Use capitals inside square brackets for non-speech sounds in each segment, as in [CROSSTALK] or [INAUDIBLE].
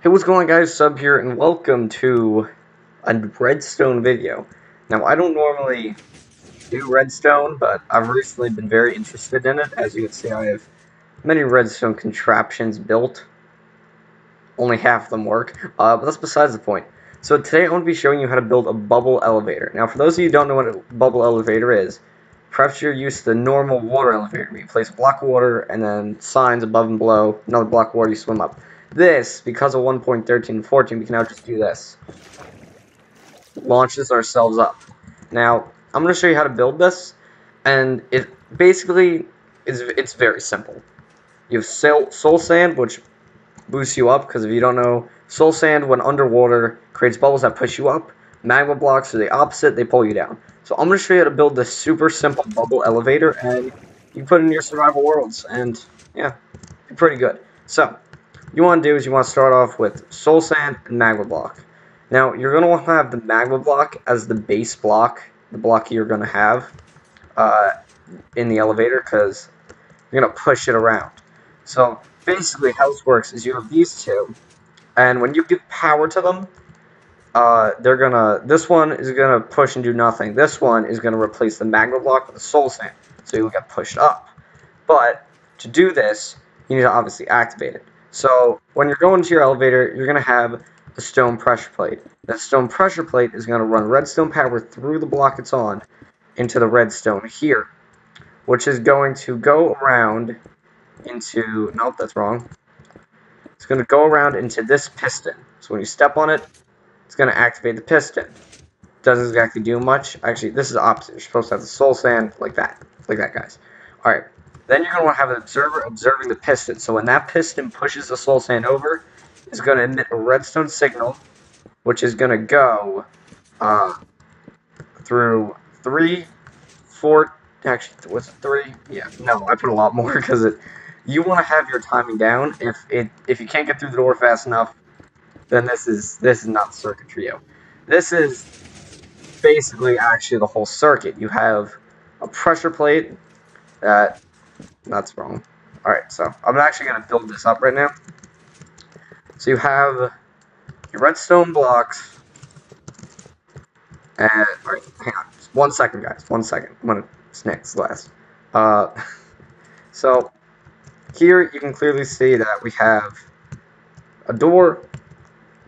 Hey, what's going on guys? Sub here, and welcome to a Redstone video. Now, I don't normally do Redstone, but I've recently been very interested in it. As you can see, I have many Redstone contraptions built. Only half of them work, uh, but that's besides the point. So today I'm going to be showing you how to build a bubble elevator. Now, for those of you who don't know what a bubble elevator is, perhaps you're used to the normal water elevator, where you place a block of water and then signs above and below, another block of water, you swim up. This, because of 1.13 and 14, we can now just do this. Launches ourselves up. Now, I'm going to show you how to build this, and it basically is it's very simple. You have soul, soul sand, which boosts you up, because if you don't know, soul sand, when underwater, creates bubbles that push you up. Magma blocks are the opposite, they pull you down. So I'm going to show you how to build this super simple bubble elevator, and you put in your survival worlds, and yeah, pretty good. So, you want to do is you want to start off with soul sand and magma block. Now, you're going to want to have the magma block as the base block, the block you're going to have uh, in the elevator, because you're going to push it around. So, basically, how this works is you have these two, and when you give power to them, uh, they're gonna, this one is gonna push and do nothing. This one is gonna replace the magma block with the soul sand, so you'll get pushed up. But, to do this, you need to obviously activate it. So when you're going to your elevator, you're going to have a stone pressure plate. That stone pressure plate is going to run redstone power through the block it's on into the redstone here, which is going to go around into, nope, that's wrong. It's going to go around into this piston. So when you step on it, it's going to activate the piston. Doesn't exactly do much. Actually, this is opposite. You're supposed to have the soul sand like that. Like that, guys. Alright. Then you're going to want to have an observer observing the piston. So when that piston pushes the soul sand over, it's going to emit a redstone signal, which is going to go uh, through three, four, actually, what's it, three? Yeah, no, I put a lot more [LAUGHS] because it. You want to have your timing down. If it if you can't get through the door fast enough, then this is this is not the circuit you. This is basically actually the whole circuit. You have a pressure plate that that's wrong. Alright, so I'm actually going to build this up right now. So you have your redstone blocks. And, alright, hang on. Just one second, guys. One second. I'm going to snacks last. Uh, [LAUGHS] so, here you can clearly see that we have a door.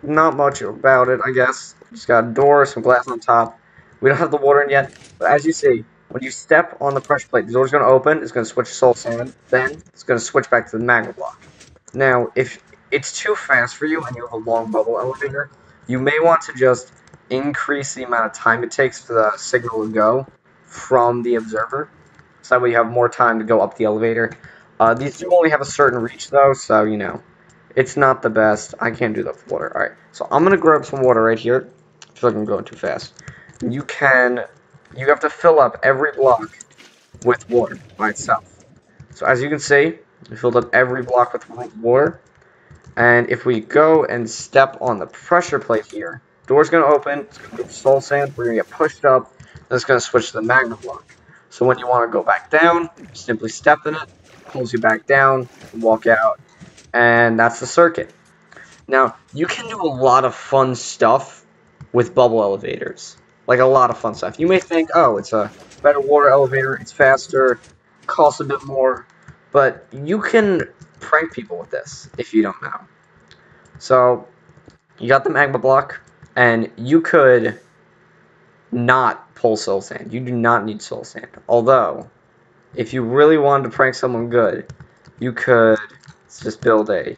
Not much about it, I guess. Just got a door, some glass on top. We don't have the water in yet, but as you see, when you step on the pressure plate, the door's going to open, it's going to switch soul sand, then it's going to switch back to the magma block. Now, if it's too fast for you and you have a long bubble elevator, you may want to just increase the amount of time it takes for the signal to go from the observer. So that way you have more time to go up the elevator. Uh, these do only have a certain reach though, so you know, it's not the best. I can't do that water. Alright, so I'm going to grab some water right here. Feel like I'm going too fast. You can you have to fill up every block with water by itself. So as you can see, we filled up every block with water. And if we go and step on the pressure plate here, door's going to open, it's going to be soul sand, we're going to get pushed up, then it's going to switch to the magma block. So when you want to go back down, simply step in it, pulls you back down, walk out, and that's the circuit. Now, you can do a lot of fun stuff with bubble elevators. Like a lot of fun stuff. You may think, oh, it's a better water elevator, it's faster, costs a bit more, but you can prank people with this if you don't know. So, you got the magma block, and you could not pull soul sand. You do not need soul sand. Although, if you really wanted to prank someone good, you could just build a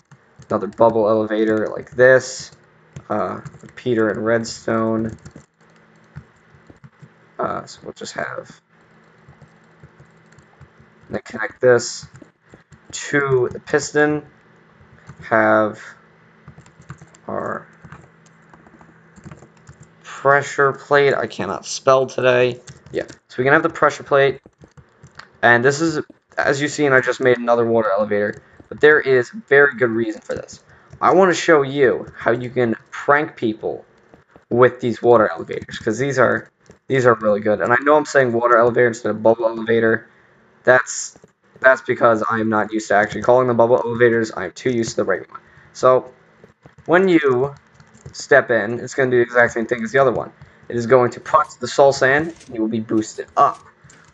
another bubble elevator like this. Uh, Peter and Redstone. Uh, so we'll just have and then connect this to the piston. Have our pressure plate. I cannot spell today. Yeah, so we can have the pressure plate. And this is, as you see, and I just made another water elevator. But there is very good reason for this. I want to show you how you can prank people with these water elevators. Because these are these are really good. And I know I'm saying water elevator instead of bubble elevator. That's that's because I'm not used to actually calling them bubble elevators. I'm too used to the regular one. So, when you step in, it's going to do the exact same thing as the other one. It is going to punch the soul sand, and you will be boosted up.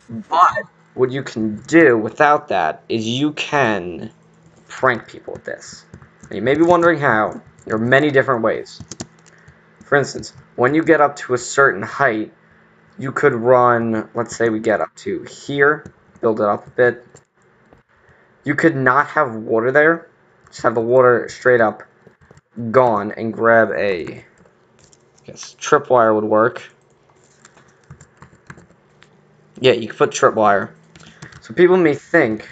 But what you can do without that is you can prank people with this. Now, you may be wondering how. There are many different ways. For instance, when you get up to a certain height, you could run, let's say we get up to here, build it up a bit. You could not have water there, just have the water straight up gone and grab a, guess tripwire would work. Yeah, you could put tripwire. So people may think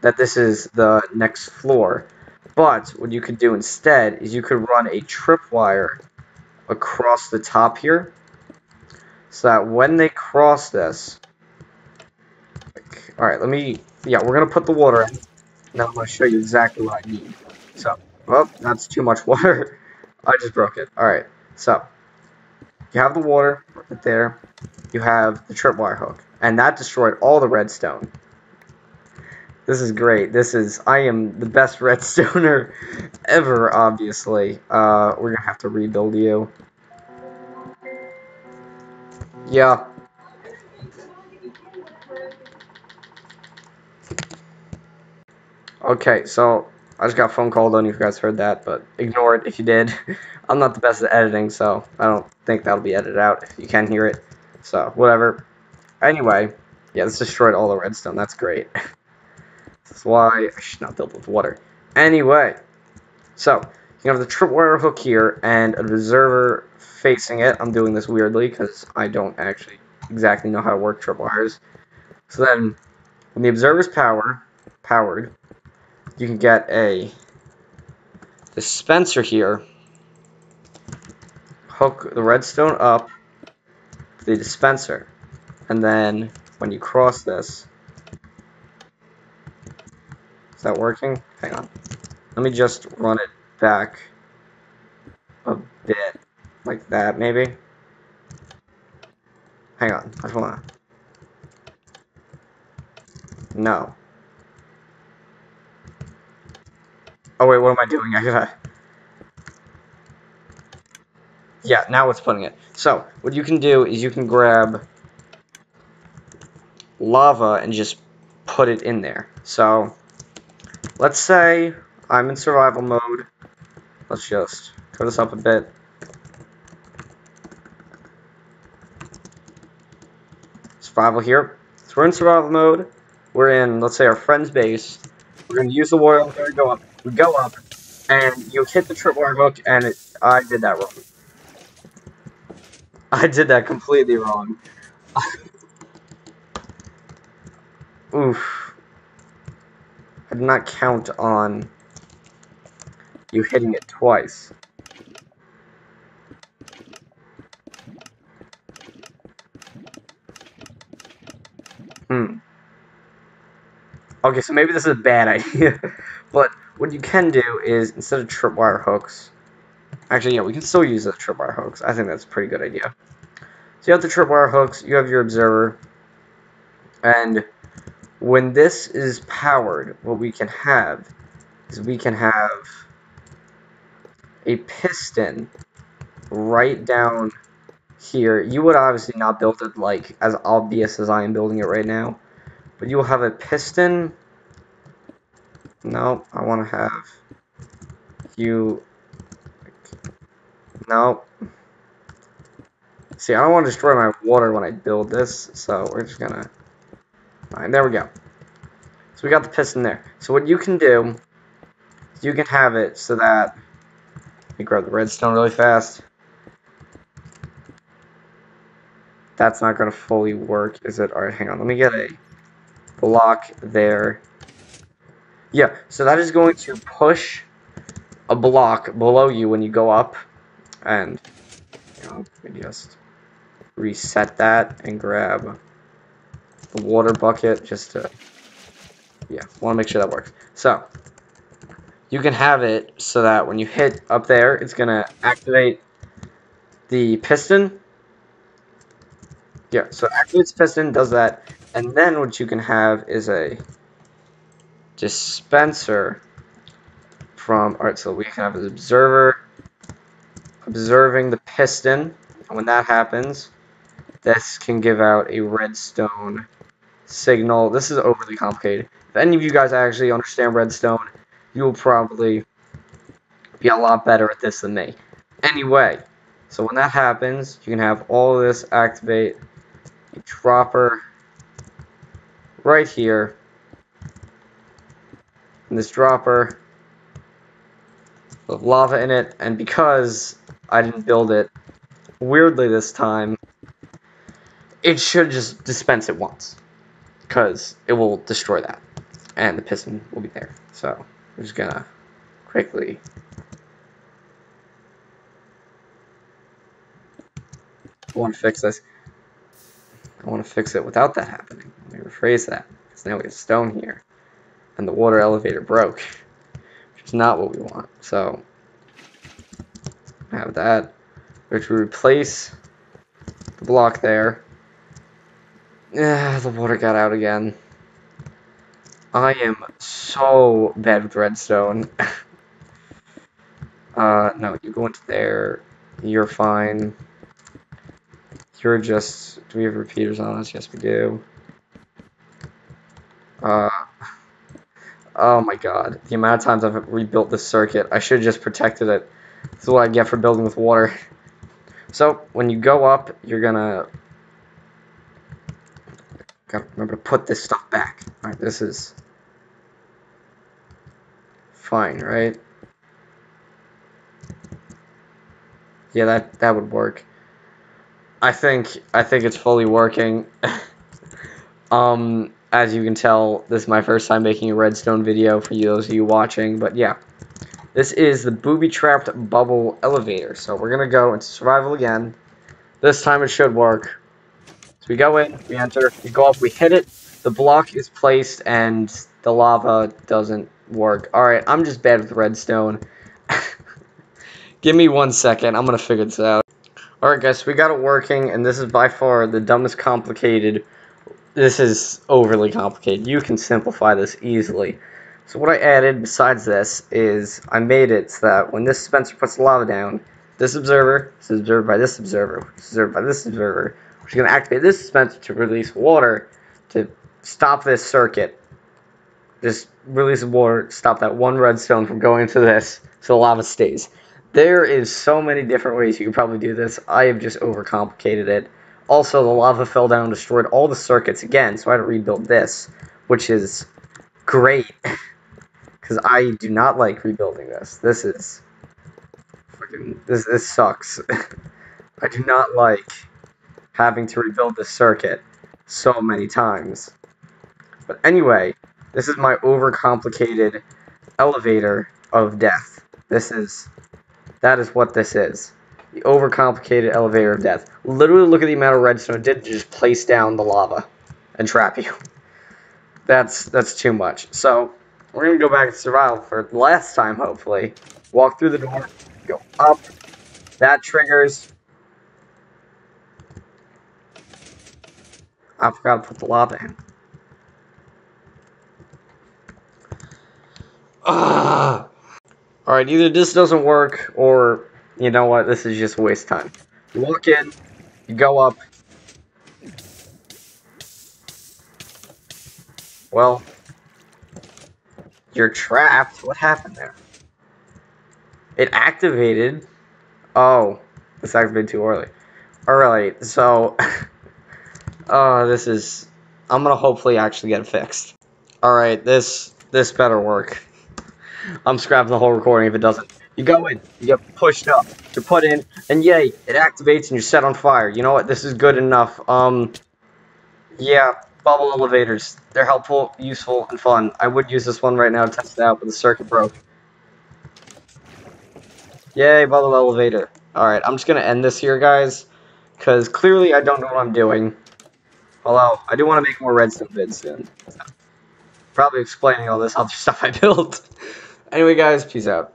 that this is the next floor, but what you could do instead is you could run a tripwire across the top here so that when they cross this all right let me yeah we're gonna put the water in now I'm gonna show you exactly what I need so well that's too much [LAUGHS] water I just broke it all right so you have the water right there you have the tripwire hook and that destroyed all the redstone this is great. This is, I am the best [LAUGHS] redstoner ever, obviously. Uh, we're gonna have to rebuild you. Yeah. Okay, so I just got a phone call. Don't know if you guys heard that, but ignore it if you did. [LAUGHS] I'm not the best at editing, so I don't think that'll be edited out if you can hear it. So, whatever. Anyway, yeah, this destroyed all the redstone. That's great. [LAUGHS] That's why I should not build with water. Anyway, so you have the tripwire hook here and a observer facing it. I'm doing this weirdly because I don't actually exactly know how to work tripwires. So then, when the observer's power powered, you can get a dispenser here. Hook the redstone up to the dispenser, and then when you cross this, Is that working? Hang on. Let me just run it back a bit. Like that, maybe? Hang on. I just wanna... No. Oh wait, what am I doing? I gotta... Yeah, now it's putting it. So, what you can do is you can grab lava and just put it in there. So, Let's say I'm in survival mode. Let's just turn this up a bit. Survival here. So we're in survival mode. We're in, let's say, our friend's base. We're going to use the warrior to go up. We go up, and you hit the tripwire hook, and it, I did that wrong. [LAUGHS] I did that completely wrong. [LAUGHS] Oof. I did not count on you hitting it twice. Okay, so maybe this is a bad [LAUGHS] idea. but what you can do is, instead of tripwire hooks... Actually, yeah, we can still use the tripwire hooks. I think that's a pretty good idea. So you have the tripwire hooks, you have your observer, and when this is powered, what we can have is we can have a piston right down here. You would obviously not build it like as obvious as I am building it right now, but you will have a piston. No, I want to have you. No. See, I don't want to destroy my water when I build this, so we're just gonna Alright, there we go. So we got the piston there. So what you can do, you can have it so that, let me grab the redstone really fast. That's not to fully work, is it? Alright, hang on. Let me get a block there. Yeah, so that is going to push a block below you when you go up. And, you know, just reset that and grab the water bucket just to, yeah, want to make sure that works. So, you can have it so that when you hit up there, it's going to activate the piston. Yeah, so activates piston, does that, and then what you can have is a dispenser from, alright, so we can have an observer observing the piston. And when that happens, this can give out a redstone signal. This is overly complicated. If any of you guys actually understand redstone, you will probably be a lot better at this than me. Anyway, so when that happens, you can have all of this activate a dropper right here. And this dropper with lava in it, and because I didn't build it weirdly this time, it should just dispense it once. Because it will destroy that. And the piston will be there. So, I'm just gonna quickly want to fix this. I want to fix it without that happening. Let me rephrase that. Because now we have stone here. And the water elevator broke. Which is not what we want. So, I have that. Which we replace the block there. Yeah, the water got out again. I am so bad with redstone. [LAUGHS] uh, no, you go into there. You're fine. You're just... Do we have repeaters on us? Yes, we do. Uh... Oh my god. The amount of times I've rebuilt this circuit. I should have just protected it. This is what I get for building with water. So, when you go up, you're gonna... Gotta remember to put this stuff back. Alright, this is... Fine, right? Yeah, that, that would work. I think I think it's fully working. [LAUGHS] um, as you can tell, this is my first time making a redstone video for you, those of you watching. But yeah, this is the booby-trapped bubble elevator. So we're gonna go into survival again. This time it should work. So we go in, we enter, we go up, we hit it. The block is placed, and the lava doesn't work. All right, I'm just bad with redstone. [LAUGHS] Give me one second. I'm gonna figure this out. Alright guys, so we got it working, and this is by far the dumbest complicated. This is overly complicated. You can simplify this easily. So what I added besides this is I made it so that when this dispenser puts lava down, this observer is observed by this observer, is observed by this observer, which is going to activate this dispenser to release water to stop this circuit. Just release water, stop that one redstone from going to this, so the lava stays. There is so many different ways you could probably do this. I have just overcomplicated it. Also, the lava fell down and destroyed all the circuits again, so I had to rebuild this, which is great. [LAUGHS] Because I do not like rebuilding this. This is... Fucking, this, this sucks. [LAUGHS] I do not like having to rebuild this circuit so many times. But anyway, this is my overcomplicated elevator of death. This is that is what this is. The overcomplicated elevator of death. Literally look at the amount of redstone it did to just place down the lava and trap you. That's that's too much. So we're gonna go back to survival for the last time, hopefully. Walk through the door, go up. That triggers. I forgot to put the lava in. Ah. Alright, either this doesn't work, or, you know what, this is just waste time. You walk in, you go up. Well, you're trapped. What happened there? It activated. Oh, this activated too early. Alright, so, [LAUGHS] uh, this is, I'm gonna hopefully actually get it fixed. Alright, this, this better work. I'm scrapping the whole recording if it doesn't. You go in, you get pushed up, you're put in, and yay, it activates and you're set on fire. You know what? This is good enough. Um, yeah, bubble elevators. They're helpful, useful, and fun. I would use this one right now to test it out, but the circuit broke. Yay, bubble elevator. Alright, I'm just gonna end this here, guys, because clearly I don't know what I'm doing. Although, I do want to make more redstone vids soon. Probably explaining all this other [LAUGHS] stuff I built. Anyway, guys, peace out.